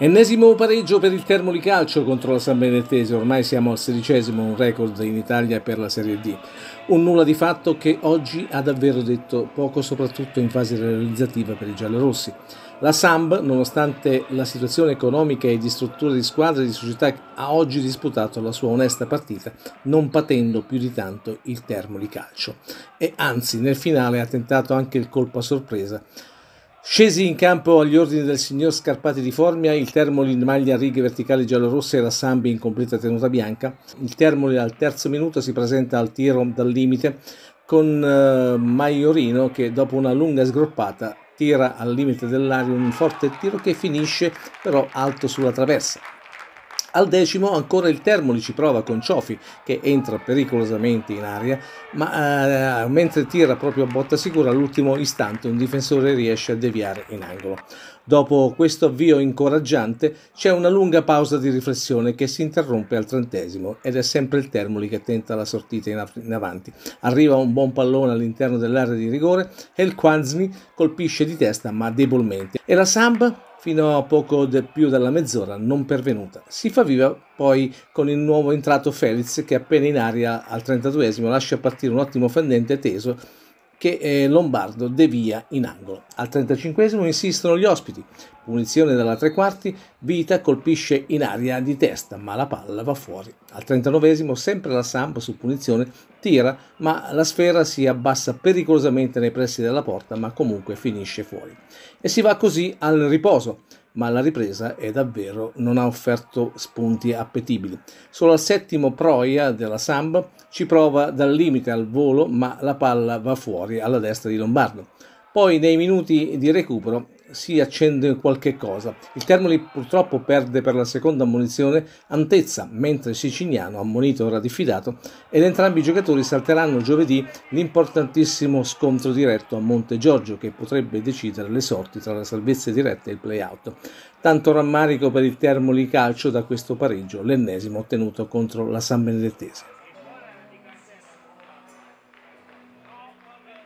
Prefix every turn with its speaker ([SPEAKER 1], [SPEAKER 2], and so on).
[SPEAKER 1] Ennesimo pareggio per il Termoli Calcio contro la San Benedettese, ormai siamo al sedicesimo, un record in Italia per la Serie D. Un nulla di fatto che oggi ha davvero detto poco, soprattutto in fase realizzativa per i giallorossi. La Samb, nonostante la situazione economica e di struttura di squadra e di società, ha oggi disputato la sua onesta partita, non patendo più di tanto il Termoli Calcio. E anzi, nel finale ha tentato anche il colpo a sorpresa Scesi in campo agli ordini del signor Scarpati di Formia, il Termoli in maglia a righe verticali giallorosse e la Sambi in completa tenuta bianca. Il Termoli al terzo minuto si presenta al tiro dal limite con uh, Maiorino che dopo una lunga sgroppata tira al limite dell'aria un forte tiro che finisce però alto sulla traversa. Al decimo ancora il Termoli ci prova con Ciofi che entra pericolosamente in aria, ma eh, mentre tira proprio a botta sicura all'ultimo istante un difensore riesce a deviare in angolo. Dopo questo avvio incoraggiante c'è una lunga pausa di riflessione che si interrompe al trentesimo ed è sempre il Termoli che tenta la sortita in, in avanti. Arriva un buon pallone all'interno dell'area di rigore e il Kwanzmi colpisce di testa ma debolmente. E la Samba fino a poco de più della mezz'ora non pervenuta. Si fa viva poi con il nuovo entrato Felix che appena in aria al 32esimo lascia partire un ottimo fendente teso che eh, Lombardo devia in angolo. Al 35 insistono gli ospiti. Punizione dalla tre quarti, Vita colpisce in aria di testa, ma la palla va fuori. Al 39 sempre la Samp su punizione tira, ma la sfera si abbassa pericolosamente nei pressi della porta, ma comunque finisce fuori. E si va così al riposo ma la ripresa è davvero non ha offerto spunti appetibili. Solo al settimo Proia della Samba ci prova dal limite al volo, ma la palla va fuori alla destra di Lombardo. Poi nei minuti di recupero si accende qualche cosa. Il Termoli purtroppo perde per la seconda ammonizione Antezza, mentre Siciliano, ammonito ora diffidato, ed entrambi i giocatori salteranno giovedì l'importantissimo scontro diretto a Monte Giorgio che potrebbe decidere le sorti tra la salvezza diretta e il play-out. Tanto rammarico per il Termoli calcio da questo pareggio, l'ennesimo ottenuto contro la San Benedettese.